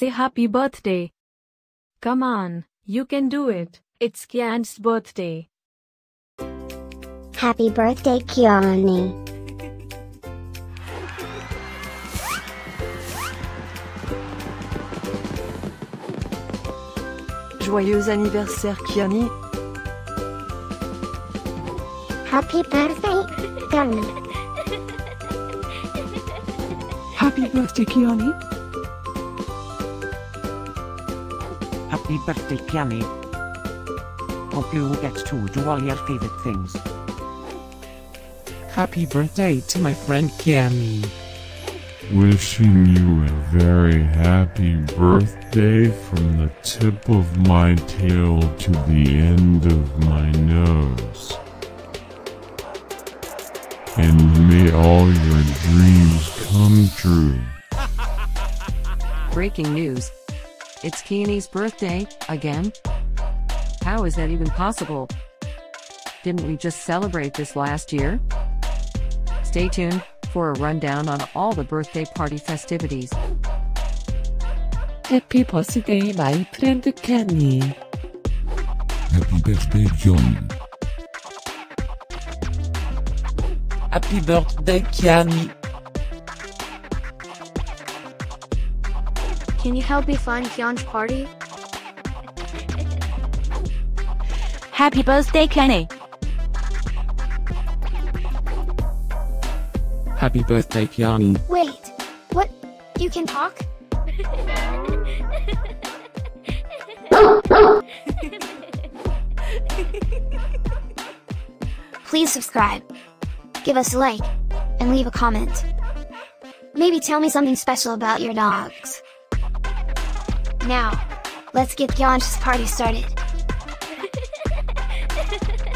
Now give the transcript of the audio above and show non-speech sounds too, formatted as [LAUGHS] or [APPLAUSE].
say happy birthday. Come on, you can do it. It's Kian's birthday. Happy birthday, Kiany. Joyeux anniversaire, Kiany. Happy birthday, Kiany. Happy birthday, Kiany. Happy birthday, Kiany. Hope you get to do all your favorite things. Happy birthday to my friend Kiany. Wishing you a very happy birthday from the tip of my tail to the end of my nose. And may all your dreams come true. Breaking news. It's Kiany's birthday, again? How is that even possible? Didn't we just celebrate this last year? Stay tuned for a rundown on all the birthday party festivities. Happy birthday, my friend Kiany. Happy birthday, John. Happy birthday, Kiany. Can you help me find Kian's party? Happy birthday, Kenny. Happy birthday, Kiany. Wait, what? You can talk? Please subscribe, give us a like, and leave a comment. Maybe tell me something special about your dogs. Now, let's get Gansh's party started. [LAUGHS]